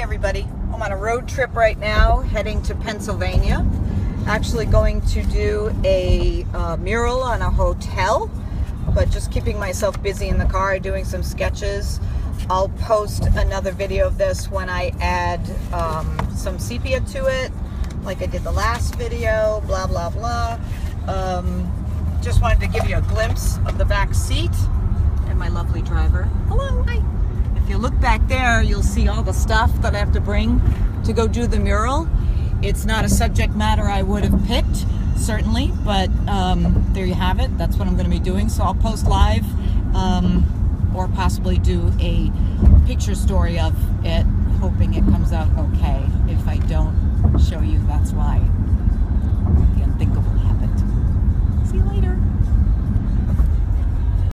everybody. I'm on a road trip right now heading to Pennsylvania. Actually going to do a uh, mural on a hotel, but just keeping myself busy in the car doing some sketches. I'll post another video of this when I add um, some sepia to it, like I did the last video, blah, blah, blah. Um, just wanted to give you a glimpse of the back seat look back there, you'll see all the stuff that I have to bring to go do the mural. It's not a subject matter I would have picked, certainly, but um, there you have it. That's what I'm going to be doing. So I'll post live um, or possibly do a picture story of it, hoping it comes out okay. If I don't show you,